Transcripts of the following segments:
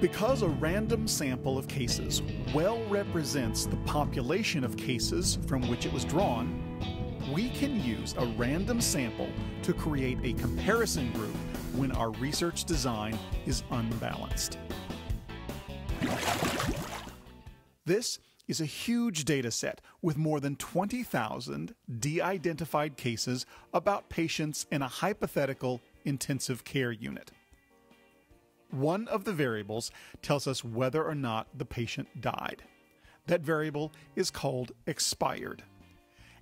Because a random sample of cases well represents the population of cases from which it was drawn, we can use a random sample to create a comparison group when our research design is unbalanced. This is a huge data set with more than 20,000 de identified cases about patients in a hypothetical intensive care unit. One of the variables tells us whether or not the patient died. That variable is called expired,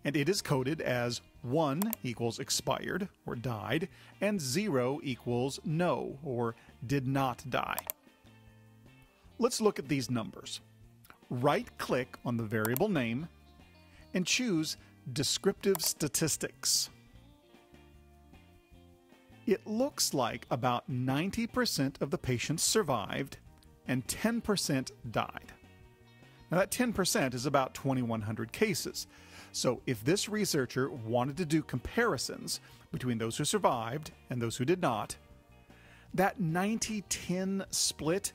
and it is coded as 1 equals expired or died, and 0 equals no or did not die. Let's look at these numbers right click on the variable name and choose Descriptive Statistics. It looks like about 90% of the patients survived and 10% died. Now, that 10% is about 2,100 cases. So, if this researcher wanted to do comparisons between those who survived and those who did not, that 90 10 split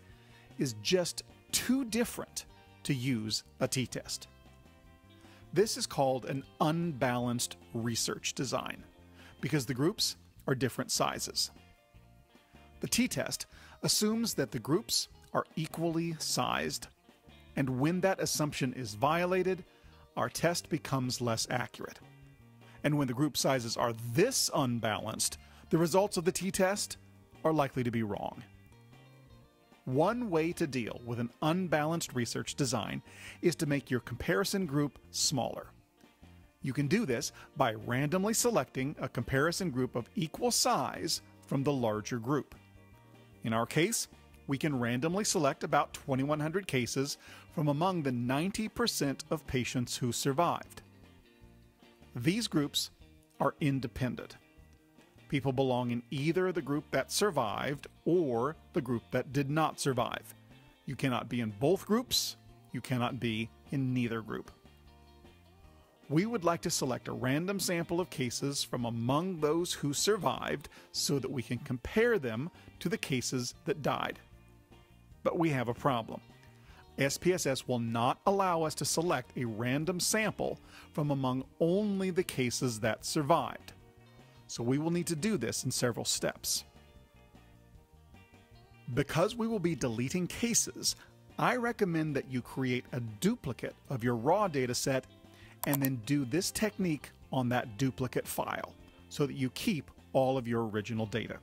is just too different to use a t-test. This is called an unbalanced research design because the groups are different sizes. The t-test assumes that the groups are equally sized, and when that assumption is violated, our test becomes less accurate. And when the group sizes are this unbalanced, the results of the t-test are likely to be wrong. One way to deal with an unbalanced research design is to make your comparison group smaller. You can do this by randomly selecting a comparison group of equal size from the larger group. In our case, we can randomly select about 2,100 cases from among the 90% of patients who survived. These groups are independent. People belong in either the group that survived or the group that did not survive. You cannot be in both groups, you cannot be in neither group. We would like to select a random sample of cases from among those who survived so that we can compare them to the cases that died. But we have a problem. SPSS will not allow us to select a random sample from among only the cases that survived so we will need to do this in several steps. Because we will be deleting cases, I recommend that you create a duplicate of your raw dataset and then do this technique on that duplicate file so that you keep all of your original data.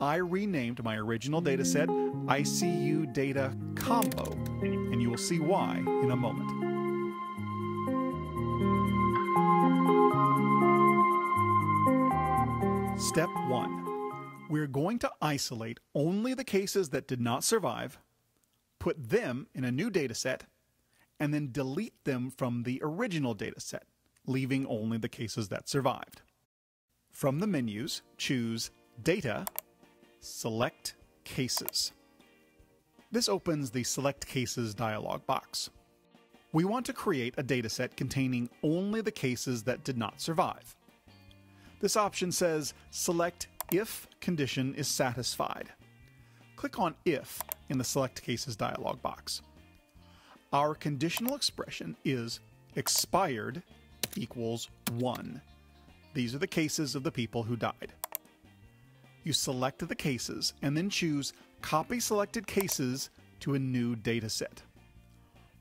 I renamed my original dataset ICU Data Combo, and you will see why in a moment. Step 1. We're going to isolate only the cases that did not survive, put them in a new dataset, and then delete them from the original dataset, leaving only the cases that survived. From the menus, choose Data, Select Cases. This opens the Select Cases dialog box. We want to create a dataset containing only the cases that did not survive. This option says select if condition is satisfied. Click on if in the select cases dialog box. Our conditional expression is expired equals 1. These are the cases of the people who died. You select the cases and then choose Copy Selected Cases to a new dataset.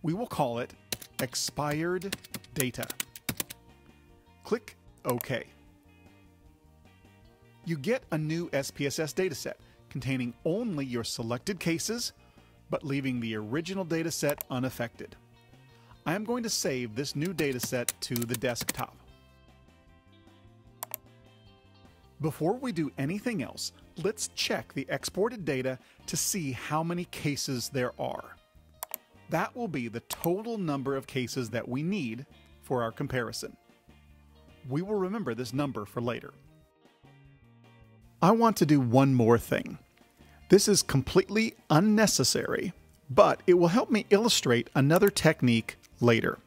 We will call it Expired Data. Click OK you get a new SPSS dataset containing only your selected cases, but leaving the original dataset unaffected. I am going to save this new dataset to the desktop. Before we do anything else, let's check the exported data to see how many cases there are. That will be the total number of cases that we need for our comparison. We will remember this number for later. I want to do one more thing. This is completely unnecessary, but it will help me illustrate another technique later.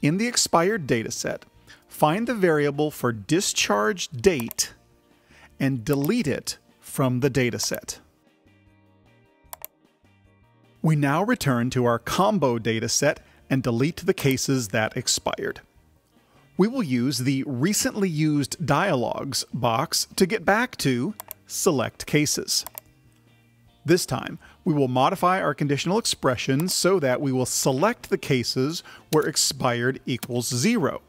In the expired dataset, find the variable for discharge date and delete it from the dataset. We now return to our combo dataset and delete the cases that expired. We will use the Recently Used Dialogues box to get back to Select Cases. This time, we will modify our conditional expression so that we will select the cases where expired equals zero,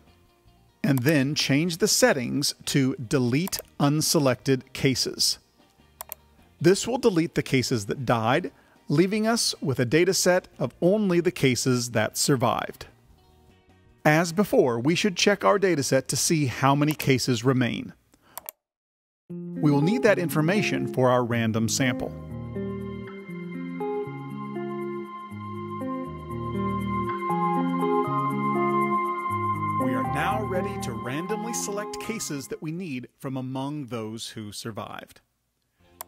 and then change the settings to Delete Unselected Cases. This will delete the cases that died, leaving us with a dataset of only the cases that survived. As before, we should check our dataset to see how many cases remain. We will need that information for our random sample. Now ready to randomly select cases that we need from among those who survived.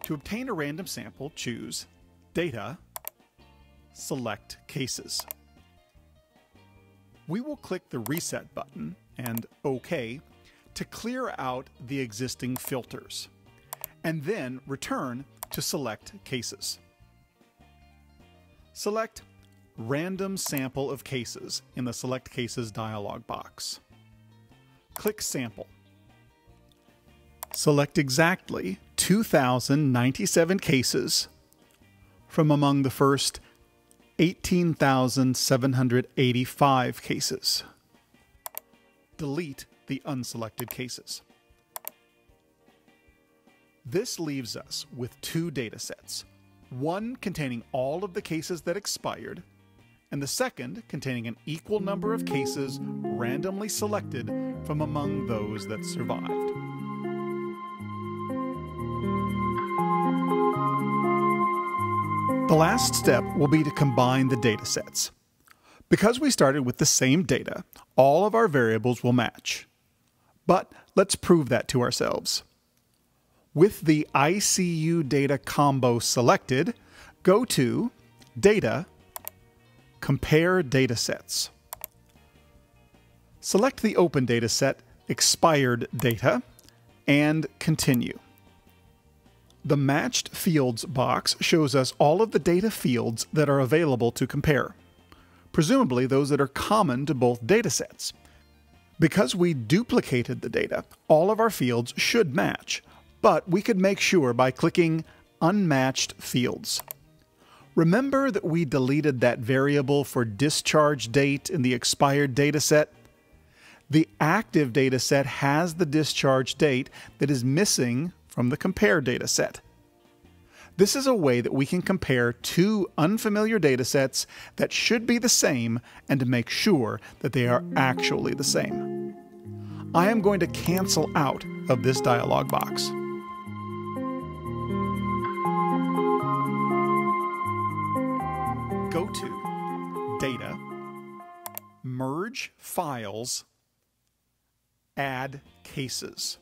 To obtain a random sample, choose Data, Select Cases. We will click the Reset button and OK to clear out the existing filters, and then return to Select Cases. Select Random Sample of Cases in the Select Cases dialog box. Click Sample. Select exactly 2,097 cases from among the first 18,785 cases. Delete the unselected cases. This leaves us with two datasets, one containing all of the cases that expired, and the second containing an equal number of cases randomly selected from among those that survived. The last step will be to combine the data sets. Because we started with the same data, all of our variables will match. But let's prove that to ourselves. With the ICU data combo selected, go to Data, Compare Datasets. Select the open dataset, Expired Data, and Continue. The Matched Fields box shows us all of the data fields that are available to compare, presumably those that are common to both datasets. Because we duplicated the data, all of our fields should match, but we could make sure by clicking Unmatched Fields. Remember that we deleted that variable for discharge date in the expired dataset? The active dataset has the discharge date that is missing from the compare dataset. This is a way that we can compare two unfamiliar datasets that should be the same and to make sure that they are actually the same. I am going to cancel out of this dialog box. Go to Data, Merge Files, Add Cases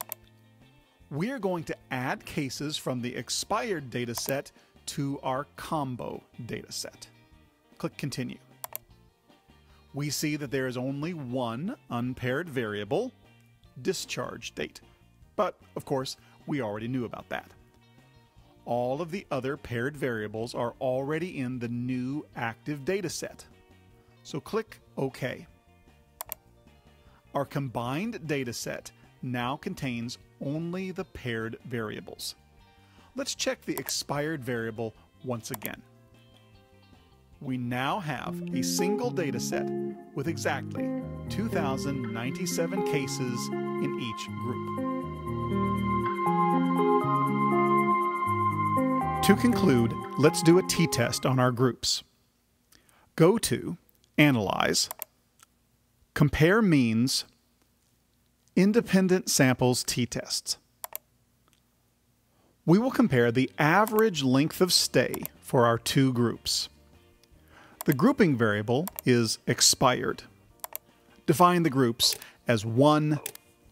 we are going to add cases from the expired dataset to our combo dataset. Click Continue. We see that there is only one unpaired variable, discharge date. But, of course, we already knew about that. All of the other paired variables are already in the new active dataset. So click OK. Our combined dataset now contains only the paired variables. Let's check the expired variable once again. We now have a single data set with exactly 2,097 cases in each group. To conclude, let's do a t-test on our groups. Go to Analyze, Compare Means independent samples t-tests. We will compare the average length of stay for our two groups. The grouping variable is expired. Define the groups as 1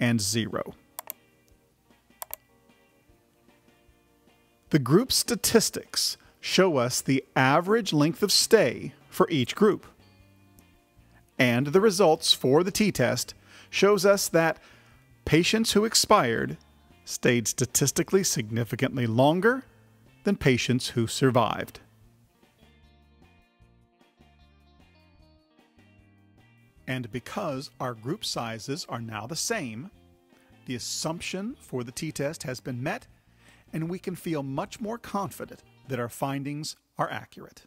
and 0. The group statistics show us the average length of stay for each group and the results for the t-test shows us that patients who expired stayed statistically significantly longer than patients who survived. And because our group sizes are now the same, the assumption for the t-test has been met and we can feel much more confident that our findings are accurate.